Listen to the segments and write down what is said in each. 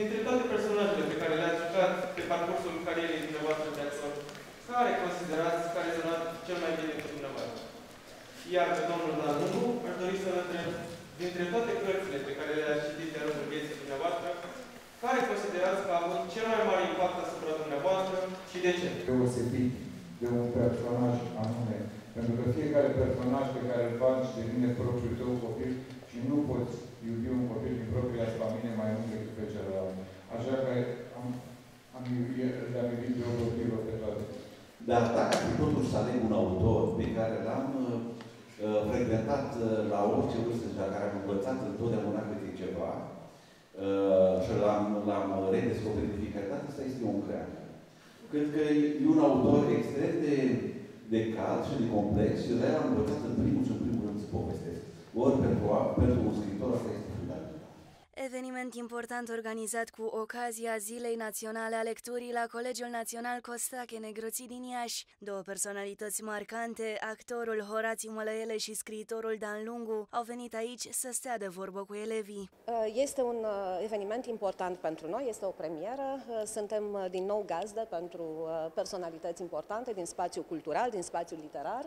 Dintre toate personajele pe care le-ați jucat pe parcursul carierei dumneavoastră de actor, care considerați care a rezonat cel mai bine cu dumneavoastră? Iar pe domnul Danungu aș dori să-l întreb, dintre toate cărțile pe care le-ați citit de-a lungul vieții dumneavoastră, care considerați că a avut cel mai mare impact asupra dumneavoastră și de ce? Deosebit de un personaj anume. Pentru că fiecare personaj pe care îl faci devine propriul tău copil și nu poți iubi un copil din propria familie mai mult decât pe celălalt. Așa că am, am iubit, le-am iubit deosebit pe toate. Dar dacă ar fi totuși să aleg un autor pe care l-am uh, uh frecventat uh, la orice vârstă și la care am învățat întotdeauna câte ceva uh, și l-am, l-am redescoperit de fiecare dată, asta este un creat. Cred că e un autor extrem de, de cald și de complex și de am învățat în primul și în primul rând să povestesc. Ori pentru, pentru un scriitor asta este Eveniment important organizat cu ocazia Zilei Naționale a Lecturii la Colegiul Național Costache Negroții din Iași. Două personalități marcante, actorul Horațiu Mălăele și scriitorul Dan Lungu, au venit aici să stea de vorbă cu elevii. Uh, este un uh, eveniment important pentru noi, este o premieră. Uh, suntem din nou gazdă pentru personalități importante din spațiul cultural, din spațiul literar.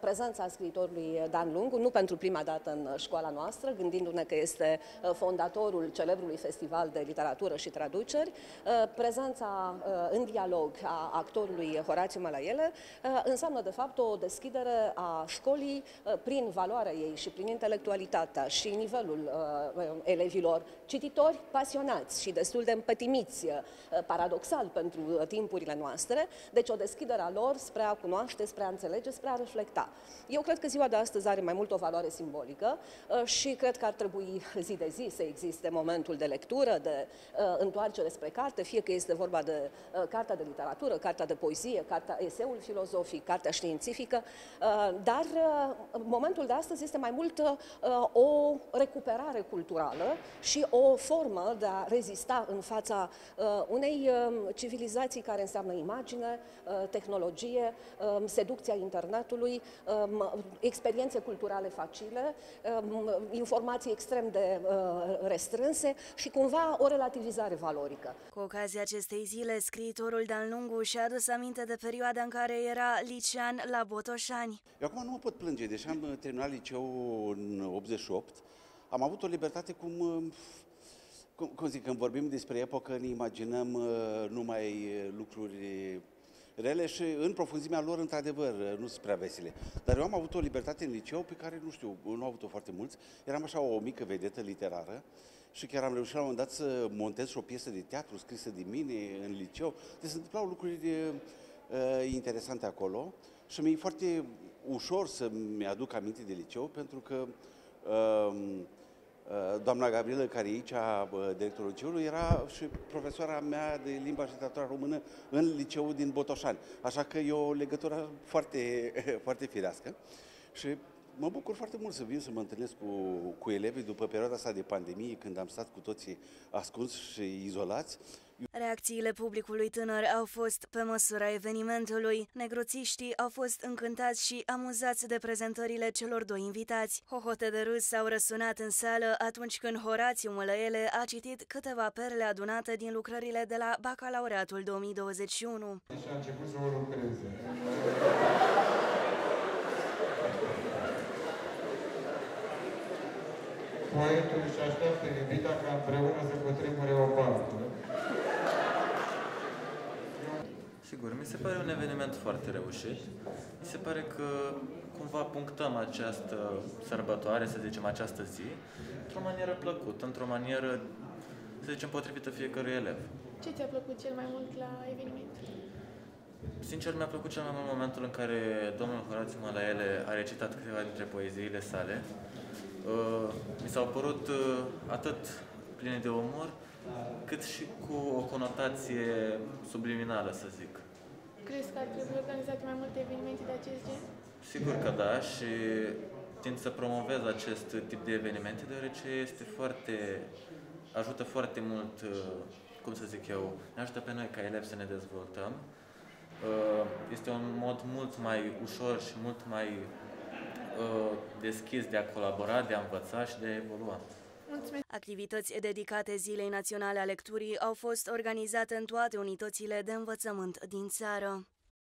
Prezența scriitorului Dan Lungu, nu pentru prima dată în școala noastră, gândindu-ne că este fondator fondatorul celebrului festival de literatură și traduceri, uh, prezența uh, în dialog a actorului Horațiu Malaiele uh, înseamnă de fapt o deschidere a școlii prin valoarea ei și prin intelectualitatea și nivelul elevilor cititori pasionați și destul de împătimiți, paradoxal pentru timpurile noastre, deci o deschidere a lor spre a cunoaște, spre a înțelege, spre a reflecta. Eu cred că ziua de astăzi are mai mult o valoare simbolică și cred că ar trebui zi de zi să existe este momentul de lectură, de uh, întoarcere spre carte, fie că este vorba de uh, cartea de literatură, cartea de poezie, cartea eseul filozofic, cartea științifică, uh, dar uh, momentul de astăzi este mai mult uh, o recuperare culturală și o formă de a rezista în fața uh, unei uh, civilizații care înseamnă imagine, uh, tehnologie, uh, seducția internetului, uh, experiențe culturale facile, uh, informații extrem de uh, restrânse și cumva o relativizare valorică. Cu ocazia acestei zile, scriitorul Dan Lungu și-a adus aminte de perioada în care era licean la Botoșani. Eu acum nu mă pot plânge, deși am terminat liceul în 88, am avut o libertate cum cum, cum zic, când vorbim despre epocă, ne imaginăm uh, numai lucruri rele și în profunzimea lor, într-adevăr, nu sunt prea vesele. Dar eu am avut o libertate în liceu pe care, nu știu, nu au avut-o foarte mulți. Eram așa o mică vedetă literară și chiar am reușit la un moment dat să montez și o piesă de teatru scrisă de mine în liceu. Deci se întâmplau lucruri uh, interesante acolo și mi-e foarte ușor să-mi aduc aminte de liceu pentru că uh, Uh, doamna Gabriela, care e aici, directorul liceului, era și profesoara mea de limba și literatura română în liceul din Botoșani. Așa că e o legătură foarte, foarte firească. Și mă bucur foarte mult să vin să mă întâlnesc cu, cu elevii după perioada asta de pandemie, când am stat cu toții ascunși și izolați. Reacțiile publicului tânăr au fost pe măsura evenimentului. Negruțiștii au fost încântați și amuzați de prezentările celor doi invitați. Hohote de râs s-au răsunat în sală atunci când Horațiu Mălăele a citit câteva perle adunate din lucrările de la bacalaureatul 2021. Și a început să o lucreze. Poetul își așteaptă iubita ca împreună să cutremure o parte. Sigur, mi se pare un eveniment foarte reușit. Mi se pare că cumva punctăm această sărbătoare, să zicem, această zi, într-o manieră plăcută, într-o manieră, să zicem, potrivită fiecărui elev. Ce ți-a plăcut cel mai mult la eveniment? Sincer, mi-a plăcut cel mai mult momentul în care domnul Horațiu Malaele a recitat câteva dintre poeziile sale. Uh, mi s-au părut uh, atât pline de umor, cât și cu o conotație subliminală, să zic. Crezi că ar trebui organizate mai multe evenimente de acest gen? Sigur că da și tind să promovez acest tip de evenimente, deoarece este foarte, ajută foarte mult, uh, cum să zic eu, ne ajută pe noi ca elevi să ne dezvoltăm. Uh, este un mod mult mai ușor și mult mai uh, deschis de a colabora, de a învăța și de a evolua. Mulțumesc! Activități dedicate Zilei Naționale a Lecturii au fost organizate în toate unitățile de învățământ din țară.